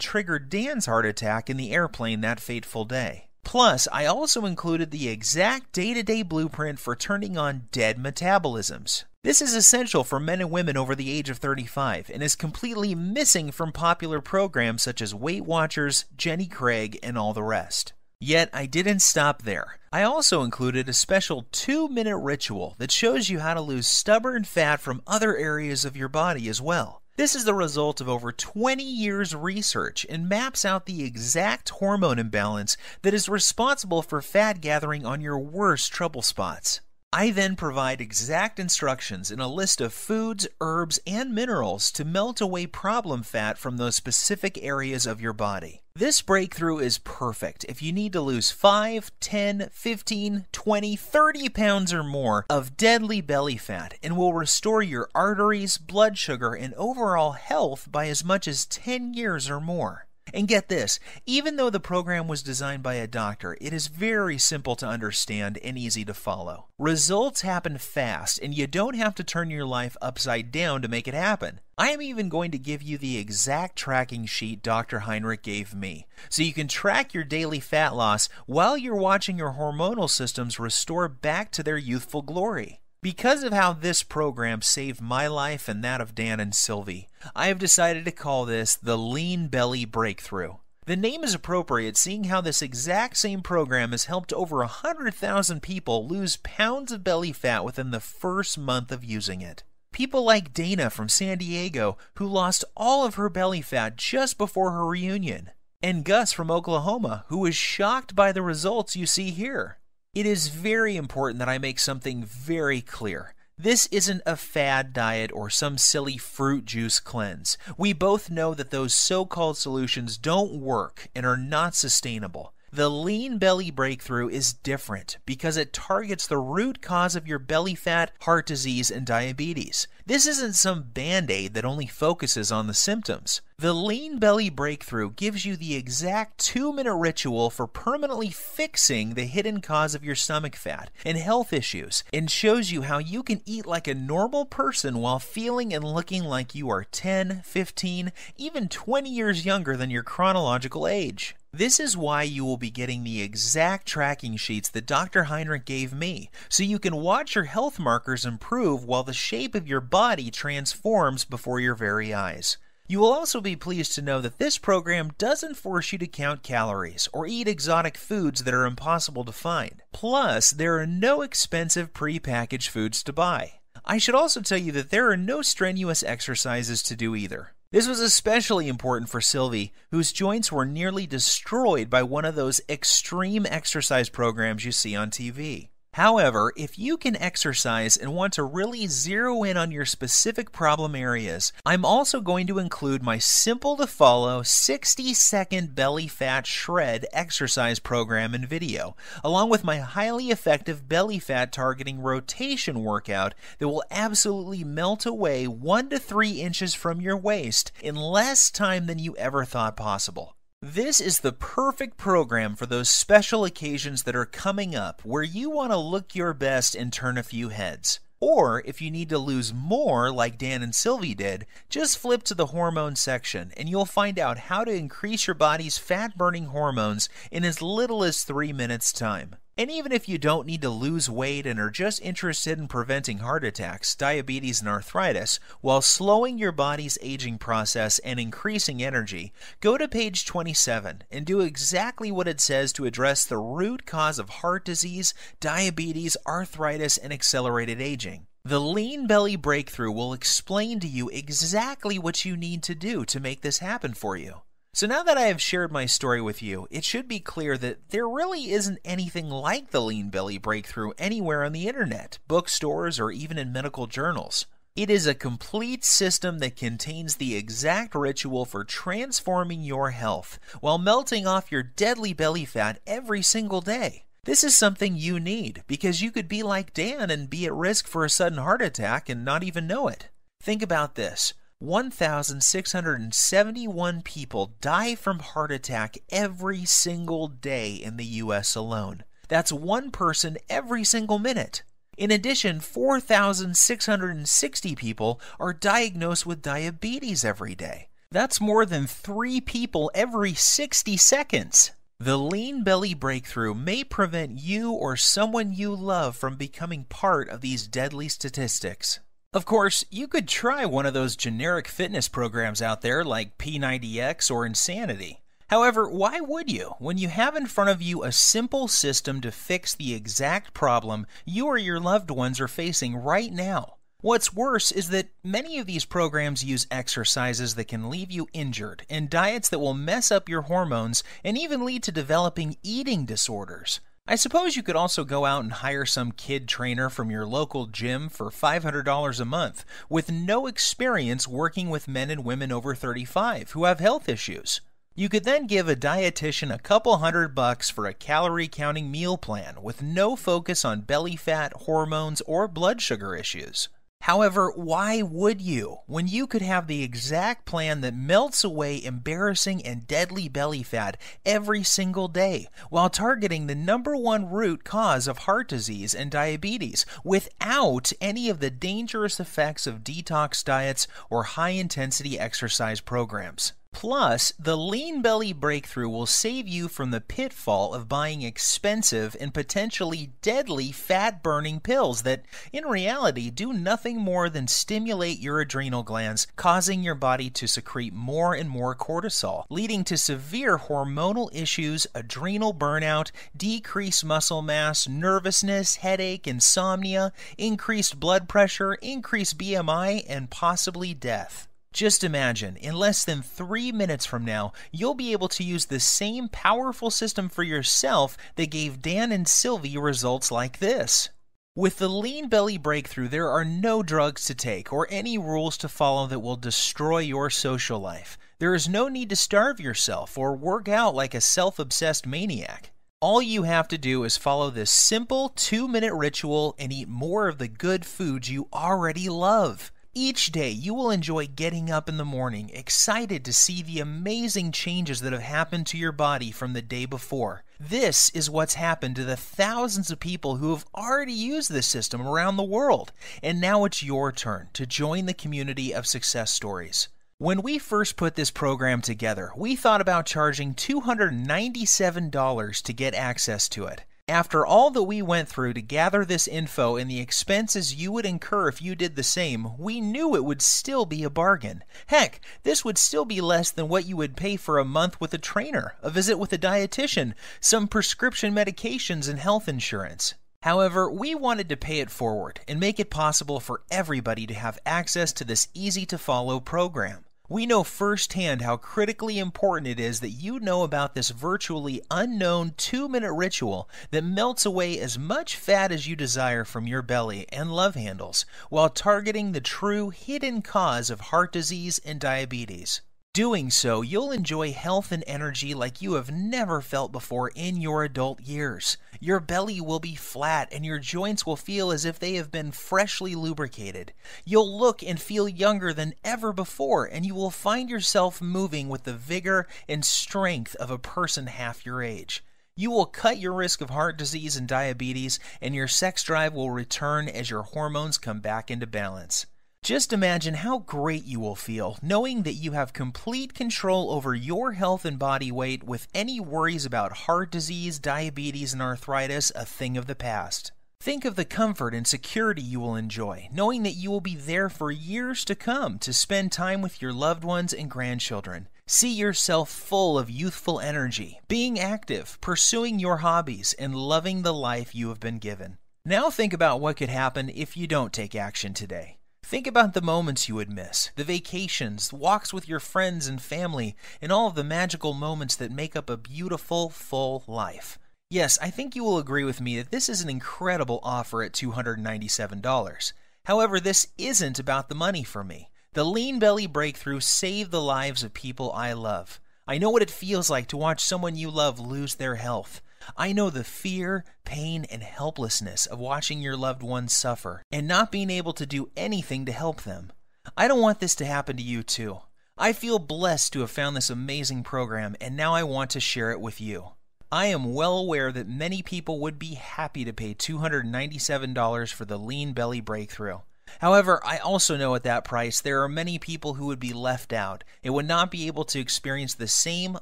triggered Dan's heart attack in the airplane that fateful day. Plus, I also included the exact day to day blueprint for turning on dead metabolisms. This is essential for men and women over the age of 35 and is completely missing from popular programs such as Weight Watchers, Jenny Craig, and all the rest. Yet I didn't stop there. I also included a special two minute ritual that shows you how to lose stubborn fat from other areas of your body as well. This is the result of over 20 years' research and maps out the exact hormone imbalance that is responsible for fat gathering on your worst trouble spots. I then provide exact instructions in a list of foods, herbs, and minerals to melt away problem fat from those specific areas of your body. This breakthrough is perfect if you need to lose 5, 10, 15, 20, 30 pounds or more of deadly belly fat and will restore your arteries, blood sugar, and overall health by as much as 10 years or more. And get this, even though the program was designed by a doctor, it is very simple to understand and easy to follow. Results happen fast, and you don't have to turn your life upside down to make it happen. I am even going to give you the exact tracking sheet Dr. Heinrich gave me, so you can track your daily fat loss while you're watching your hormonal systems restore back to their youthful glory. Because of how this program saved my life and that of Dan and Sylvie, I have decided to call this the Lean Belly Breakthrough. The name is appropriate seeing how this exact same program has helped over 100,000 people lose pounds of belly fat within the first month of using it. People like Dana from San Diego, who lost all of her belly fat just before her reunion, and Gus from Oklahoma, who was shocked by the results you see here. It is very important that I make something very clear. This isn't a fad diet or some silly fruit juice cleanse. We both know that those so called solutions don't work and are not sustainable. The lean belly breakthrough is different because it targets the root cause of your belly fat, heart disease, and diabetes. This isn't some band aid that only focuses on the symptoms. The lean belly breakthrough gives you the exact two minute ritual for permanently fixing the hidden cause of your stomach fat and health issues and shows you how you can eat like a normal person while feeling and looking like you are 10, 15, even 20 years younger than your chronological age. This is why you will be getting the exact tracking sheets that Dr. Heinrich gave me, so you can watch your health markers improve while the shape of your body transforms before your very eyes. You will also be pleased to know that this program doesn't force you to count calories or eat exotic foods that are impossible to find. Plus, there are no expensive prepackaged foods to buy. I should also tell you that there are no strenuous exercises to do either. This was especially important for Sylvie, whose joints were nearly destroyed by one of those extreme exercise programs you see on TV. However, if you can exercise and want to really zero in on your specific problem areas, I'm also going to include my simple to follow 60 second belly fat shred exercise program and video, along with my highly effective belly fat targeting rotation workout that will absolutely melt away 1 to 3 inches from your waist in less time than you ever thought possible. This is the perfect program for those special occasions that are coming up where you want to look your best and turn a few heads. Or if you need to lose more, like Dan and Sylvie did, just flip to the hormone section and you'll find out how to increase your body's fat burning hormones in as little as three minutes' time. And even if you don't need to lose weight and are just interested in preventing heart attacks, diabetes, and arthritis while slowing your body's aging process and increasing energy, go to page 27 and do exactly what it says to address the root cause of heart disease, diabetes, arthritis, and accelerated aging. The Lean Belly Breakthrough will explain to you exactly what you need to do to make this happen for you. So now that I have shared my story with you, it should be clear that there really isn't anything like the lean belly breakthrough anywhere on the internet, bookstores, or even in medical journals. It is a complete system that contains the exact ritual for transforming your health while melting off your deadly belly fat every single day. This is something you need because you could be like Dan and be at risk for a sudden heart attack and not even know it. Think about this 1,671 people die from heart attack every single day in the US alone. That's one person every single minute. In addition, 4,660 people are diagnosed with diabetes every day. That's more than three people every 60 seconds. The lean belly breakthrough may prevent you or someone you love from becoming part of these deadly statistics. Of course, you could try one of those generic fitness programs out there like P90X or Insanity. However, why would you when you have in front of you a simple system to fix the exact problem you or your loved ones are facing right now? What's worse is that many of these programs use exercises that can leave you injured and diets that will mess up your hormones and even lead to developing eating disorders. I suppose you could also go out and hire some kid trainer from your local gym for $500 a month with no experience working with men and women over 35 who have health issues. You could then give a dietitian a couple hundred bucks for a calorie counting meal plan with no focus on belly fat, hormones, or blood sugar issues. However, why would you when you could have the exact plan that melts away embarrassing and deadly belly fat every single day while targeting the number one root cause of heart disease and diabetes without any of the dangerous effects of detox diets or high intensity exercise programs? Plus, the lean belly breakthrough will save you from the pitfall of buying expensive and potentially deadly fat burning pills that, in reality, do nothing more than stimulate your adrenal glands, causing your body to secrete more and more cortisol, leading to severe hormonal issues, adrenal burnout, decreased muscle mass, nervousness, headache, insomnia, increased blood pressure, increased BMI, and possibly death. Just imagine, in less than three minutes from now, you'll be able to use the same powerful system for yourself that gave Dan and Sylvie results like this. With the Lean Belly Breakthrough, there are no drugs to take or any rules to follow that will destroy your social life. There is no need to starve yourself or work out like a self obsessed maniac. All you have to do is follow this simple two minute ritual and eat more of the good foods you already love. Each day, you will enjoy getting up in the morning, excited to see the amazing changes that have happened to your body from the day before. This is what's happened to the thousands of people who have already used this system around the world. And now it's your turn to join the community of success stories. When we first put this program together, we thought about charging $297 to get access to it. After all that we went through to gather this info and the expenses you would incur if you did the same, we knew it would still be a bargain. Heck, this would still be less than what you would pay for a month with a trainer, a visit with a dietitian, some prescription medications, and health insurance. However, we wanted to pay it forward and make it possible for everybody to have access to this easy to follow program. We know firsthand how critically important it is that you know about this virtually unknown two minute ritual that melts away as much fat as you desire from your belly and love handles while targeting the true hidden cause of heart disease and diabetes. Doing so, you'll enjoy health and energy like you have never felt before in your adult years. Your belly will be flat and your joints will feel as if they have been freshly lubricated. You'll look and feel younger than ever before, and you will find yourself moving with the vigor and strength of a person half your age. You will cut your risk of heart disease and diabetes, and your sex drive will return as your hormones come back into balance. Just imagine how great you will feel knowing that you have complete control over your health and body weight with any worries about heart disease, diabetes, and arthritis a thing of the past. Think of the comfort and security you will enjoy, knowing that you will be there for years to come to spend time with your loved ones and grandchildren. See yourself full of youthful energy, being active, pursuing your hobbies, and loving the life you have been given. Now think about what could happen if you don't take action today. Think about the moments you would miss, the vacations, walks with your friends and family, and all of the magical moments that make up a beautiful, full life. Yes, I think you will agree with me that this is an incredible offer at $297. However, this isn't about the money for me. The Lean Belly Breakthrough saved the lives of people I love. I know what it feels like to watch someone you love lose their health. I know the fear, pain, and helplessness of watching your loved ones suffer and not being able to do anything to help them. I don't want this to happen to you, too. I feel blessed to have found this amazing program, and now I want to share it with you. I am well aware that many people would be happy to pay $297 for the Lean Belly Breakthrough. However, I also know at that price there are many people who would be left out and would not be able to experience the same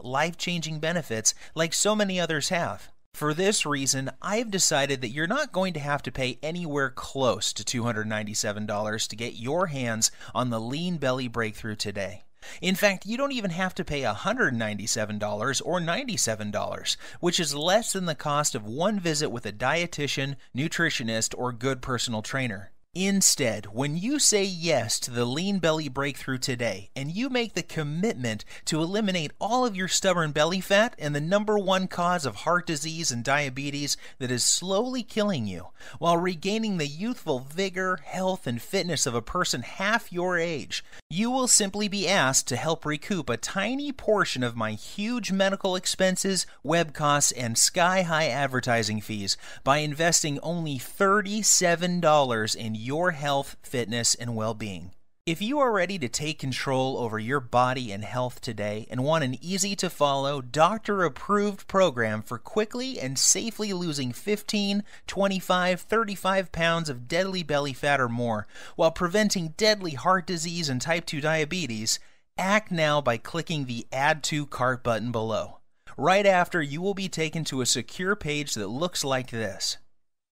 life changing benefits like so many others have. For this reason, I've decided that you're not going to have to pay anywhere close to $297 to get your hands on the Lean Belly Breakthrough today. In fact, you don't even have to pay $197 or $97, which is less than the cost of one visit with a dietitian, nutritionist, or good personal trainer. Instead, when you say yes to the Lean Belly Breakthrough today and you make the commitment to eliminate all of your stubborn belly fat and the number one cause of heart disease and diabetes that is slowly killing you, while regaining the youthful vigor, health, and fitness of a person half your age, you will simply be asked to help recoup a tiny portion of my huge medical expenses, web costs, and sky high advertising fees by investing only $37 in your health, fitness, and well being. If you are ready to take control over your body and health today and want an easy to follow, doctor approved program for quickly and safely losing 15, 25, 35 pounds of deadly belly fat or more while preventing deadly heart disease and type 2 diabetes, act now by clicking the Add to Cart button below. Right after, you will be taken to a secure page that looks like this.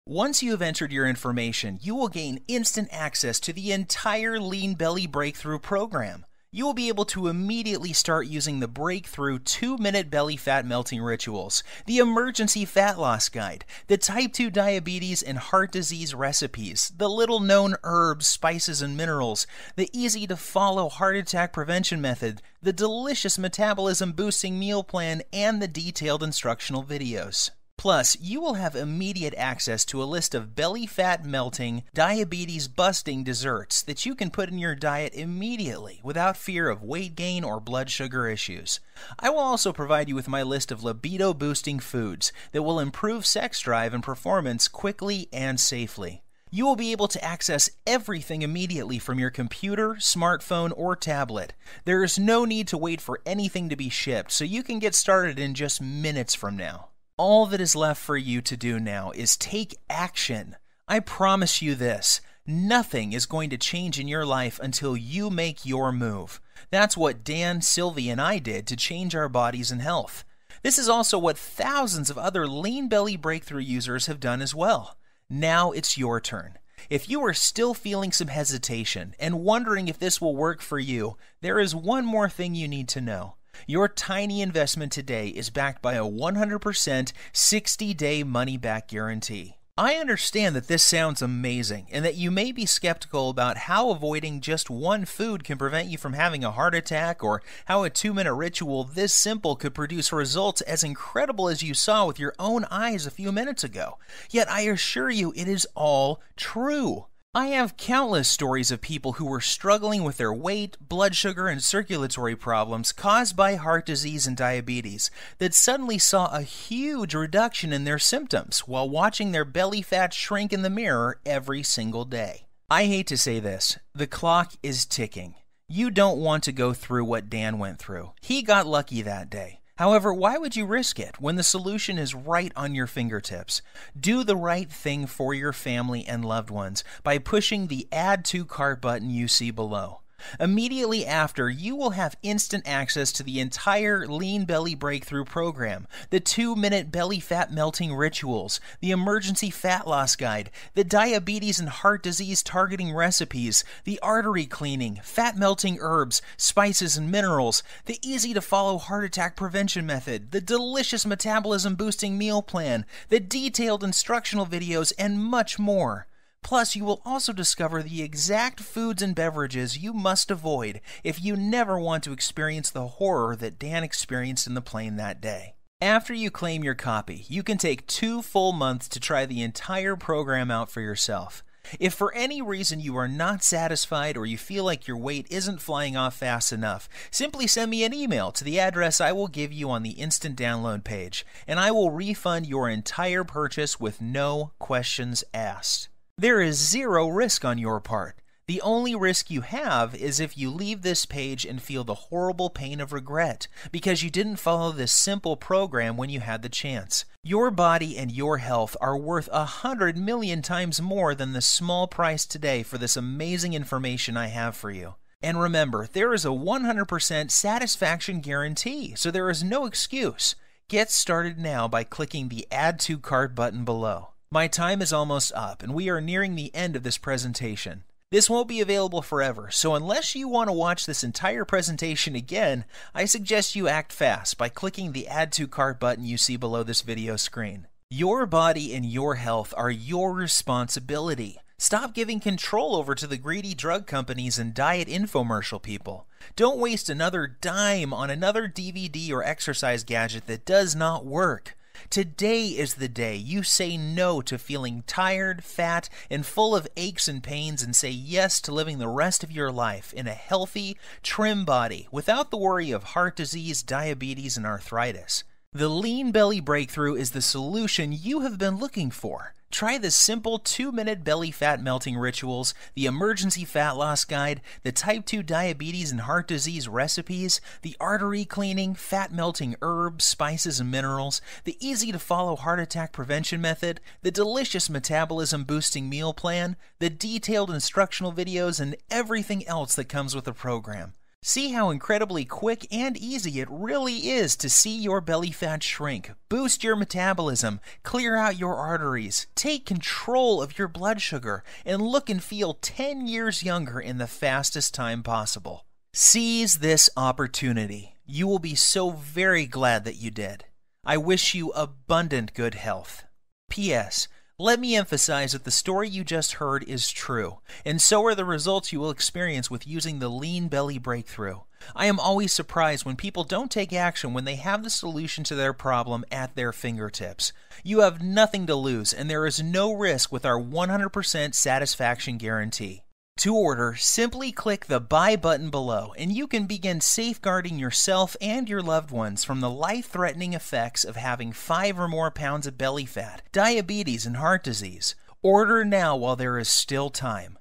Once you have entered your information, you will gain instant access to the entire Lean Belly Breakthrough program. you will be able to immediately start using the breakthrough 2 minute belly fat melting rituals, the emergency fat loss guide, the type 2 diabetes and heart disease recipes, the little known herbs, spices, and minerals, the easy to follow heart attack prevention method, the delicious metabolism boosting meal plan, and the detailed instructional videos. Plus, you will have immediate access to a list of belly fat melting, diabetes busting desserts that you can put in your diet immediately without fear of weight gain or blood sugar issues. I will also provide you with my list of libido boosting foods that will improve sex drive and performance quickly and safely. You will be able to access everything immediately from your computer, smartphone, or tablet. There is no need to wait for anything to be shipped, so you can get started in just minutes from now. All that is left for you to do now is take action. I promise you this nothing is going to change in your life until you make your move. That's what Dan, Sylvie, and I did to change our bodies and health. This is also what thousands of other lean belly breakthrough users have done as well. Now it's your turn. If you are still feeling some hesitation and wondering if this will work for you, there is one more thing you need to know. Your tiny investment today is backed by a 100% 60 day money back guarantee. I understand that this sounds amazing and that you may be skeptical about how avoiding just one food can prevent you from having a heart attack or how a two minute ritual this simple could produce results as incredible as you saw with your own eyes a few minutes ago. Yet I assure you it is all true. I have countless stories of people who were struggling with their weight, blood sugar, and circulatory problems caused by heart disease and diabetes that suddenly saw a huge reduction in their symptoms while watching their belly fat shrink in the mirror every single day. I hate to say this, the clock is ticking. You don't want to go through what Dan went through. He got lucky that day. However, why would you risk it when the solution is right on your fingertips? Do the right thing for your family and loved ones by pushing the Add to Cart button you see below. Immediately after, you will have instant access to the entire Lean Belly Breakthrough program, the two minute belly fat melting rituals, the emergency fat loss guide, the diabetes and heart disease targeting recipes, the artery cleaning, fat melting herbs, spices, and minerals, the easy to follow heart attack prevention method, the delicious metabolism boosting meal plan, the detailed instructional videos, and much more. Plus, you will also discover the exact foods and beverages you must avoid if you never want to experience the horror that Dan experienced in the plane that day. After you claim your copy, you can take two full months to try the entire program out for yourself. If for any reason you are not satisfied or you feel like your weight isn't flying off fast enough, simply send me an email to the address I will give you on the instant download page, and I will refund your entire purchase with no questions asked. There is zero risk on your part. The only risk you have is if you leave this page and feel the horrible pain of regret because you didn't follow this simple program when you had the chance. Your body and your health are worth a hundred million times more than the small price today for this amazing information I have for you. And remember, there is a 100% satisfaction guarantee, so there is no excuse. Get started now by clicking the Add to Cart button below. My time is almost up, and we are nearing the end of this presentation. This won't be available forever, so unless you want to watch this entire presentation again, I suggest you act fast by clicking the Add to Cart button you see below this video screen. Your body and your health are your responsibility. Stop giving control over to the greedy drug companies and diet infomercial people. Don't waste another dime on another DVD or exercise gadget that does not work. Today is the day you say no to feeling tired, fat, and full of aches and pains and say yes to living the rest of your life in a healthy, trim body without the worry of heart disease, diabetes, and arthritis. The Lean Belly Breakthrough is the solution you have been looking for. Try the simple 2 minute belly fat melting rituals, the emergency fat loss guide, the type 2 diabetes and heart disease recipes, the artery cleaning, fat melting herbs, spices, and minerals, the easy to follow heart attack prevention method, the delicious metabolism boosting meal plan, the detailed instructional videos, and everything else that comes with the program. See how incredibly quick and easy it really is to see your belly fat shrink, boost your metabolism, clear out your arteries, take control of your blood sugar, and look and feel 10 years younger in the fastest time possible. Seize this opportunity. You will be so very glad that you did. I wish you abundant good health. P.S. Let me emphasize that the story you just heard is true, and so are the results you will experience with using the lean belly breakthrough. I am always surprised when people don't take action when they have the solution to their problem at their fingertips. You have nothing to lose, and there is no risk with our 100% satisfaction guarantee. To order, simply click the Buy button below, and you can begin safeguarding yourself and your loved ones from the life threatening effects of having five or more pounds of belly fat, diabetes, and heart disease. Order now while there is still time.